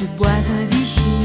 Je bois un Vichy.